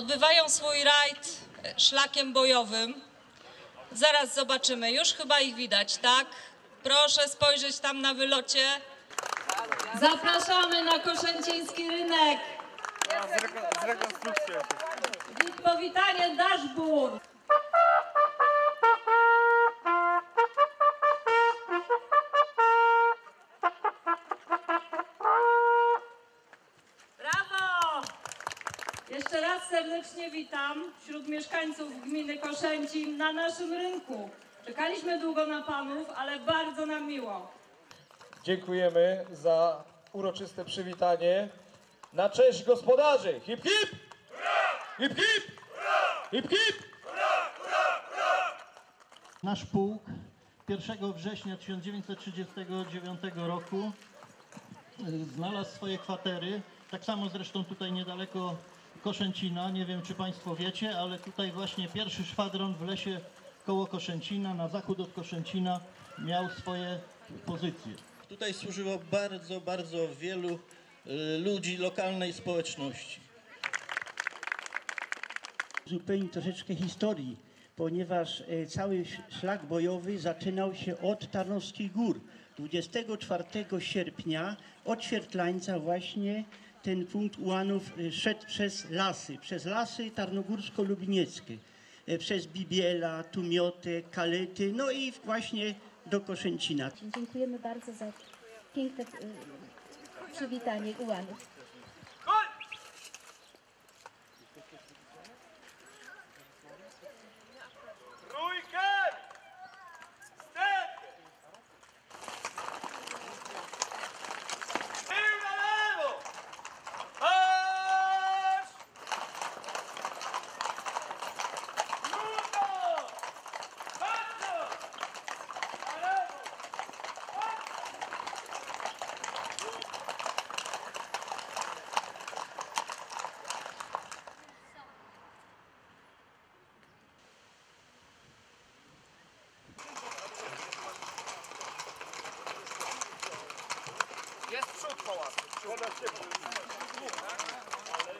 Odbywają swój rajd e, szlakiem bojowym. Zaraz zobaczymy. Już chyba ich widać, tak? Proszę spojrzeć tam na wylocie. Zapraszamy na Koszęciński Rynek. Zrekonstrukcja. Powitanie Dashboard. Jeszcze raz serdecznie witam wśród mieszkańców gminy Koszęcin na naszym rynku. Czekaliśmy długo na panów, ale bardzo nam miło. Dziękujemy za uroczyste przywitanie. Na cześć gospodarzy! Hip hip! Hip hip! Hip hip! Nasz pułk 1 września 1939 roku y, znalazł swoje kwatery, tak samo zresztą tutaj niedaleko Koszęcina, nie wiem czy Państwo wiecie, ale tutaj właśnie pierwszy szwadron w lesie koło Koszęcina, na zachód od Koszęcina miał swoje pozycje. Tutaj służyło bardzo, bardzo wielu y, ludzi lokalnej społeczności. zupełnie troszeczkę historii, ponieważ e, cały sz- szlak bojowy zaczynał się od Tarnowskich Gór. 24 sierpnia od Świertlańca właśnie ten punkt ułanów e, szedł przez lasy, przez lasy tarnogórsko-lublinieckie, e, przez Bibiela, Tumiotę, Kalety, no i właśnie do Koszęcina. Dziękujemy bardzo za piękne y, przywitanie ułanów. pałaców. Ona się... Ale...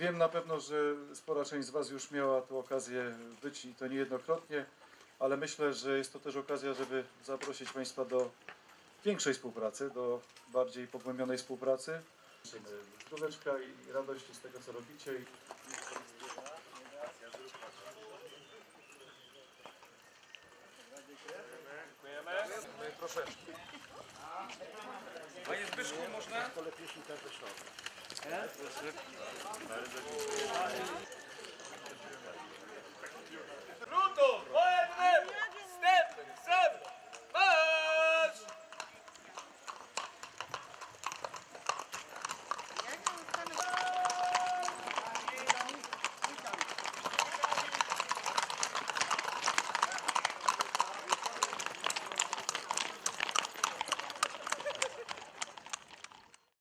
Wiem na pewno, że spora część z Was już miała tu okazję być i to niejednokrotnie, ale myślę, że jest to też okazja, żeby zaprosić Państwa do większej współpracy, do bardziej pogłębionej współpracy. Zdróweczka i radości z tego, co robicie. I Panie Zbyszku, można? Polepiej wyszło. Bardzo dziękuję.